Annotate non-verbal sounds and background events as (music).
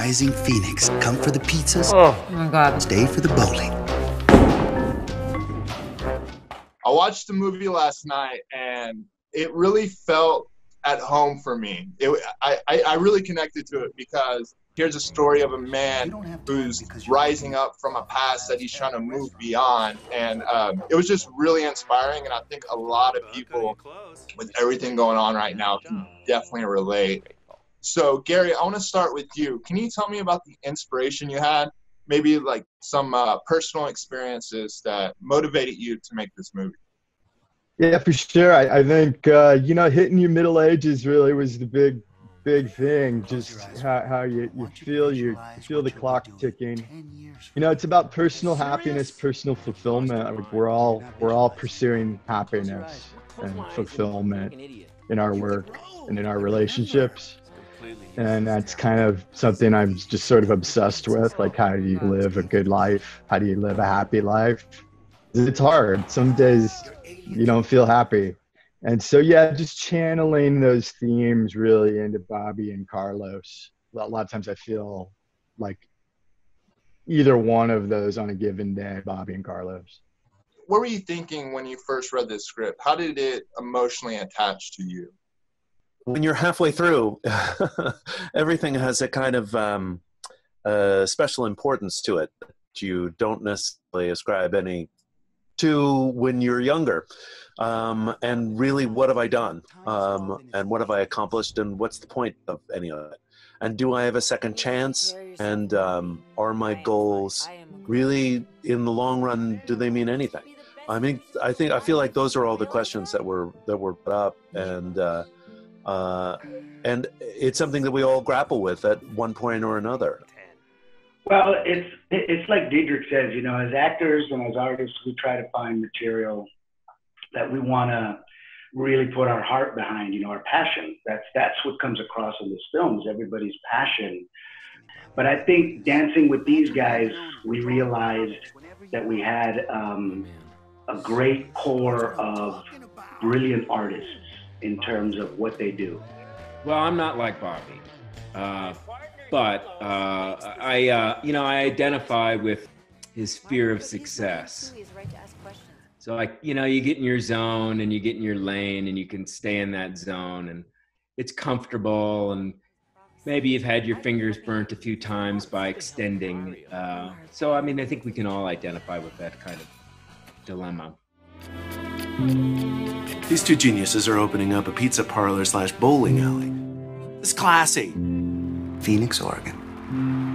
rising phoenix. Come for the pizzas, Oh my god. stay for the bowling. I watched the movie last night and it really felt at home for me. It, I, I, I really connected to it because here's a story of a man who's rising up from a past that he's trying to move beyond. And um, it was just really inspiring. And I think a lot of people with everything going on right now can definitely relate. So, Gary, I want to start with you. Can you tell me about the inspiration you had? Maybe like some uh, personal experiences that motivated you to make this movie. Yeah, for sure. I, I think uh, you know hitting your middle ages really was the big, big thing. Just how, how you, you feel you feel the clock ticking. You know, it's about personal happiness, personal fulfillment. Like we're all we're all pursuing happiness and fulfillment in our work and in our relationships. And that's kind of something I'm just sort of obsessed with. Like, how do you live a good life? How do you live a happy life? It's hard. Some days you don't feel happy. And so, yeah, just channeling those themes really into Bobby and Carlos. A lot of times I feel like either one of those on a given day, Bobby and Carlos. What were you thinking when you first read this script? How did it emotionally attach to you? When you're halfway through, (laughs) everything has a kind of um, uh, special importance to it that you don't necessarily ascribe any to when you're younger. Um, and really, what have I done? Um, and what have I accomplished? And what's the point of any of it? And do I have a second chance? And um, are my goals really, in the long run, do they mean anything? I mean, I think I feel like those are all the questions that were that were put up, and uh, uh, and it's something that we all grapple with at one point or another. Well, it's it's like Diedrich says, you know, as actors and as artists, we try to find material that we want to really put our heart behind, you know, our passion. That's that's what comes across in this film is everybody's passion. But I think dancing with these guys, we realized that we had um, a great core of brilliant artists in terms of what they do. Well, I'm not like Bobby, uh, but uh, I, uh, you know, I identify with his fear of success. So, like, you know, you get in your zone and you get in your lane and you can stay in that zone and it's comfortable and maybe you've had your fingers burnt a few times by extending. Uh, so, I mean, I think we can all identify with that kind of dilemma. These two geniuses are opening up a pizza parlor slash bowling alley. It's classy. Phoenix, Oregon.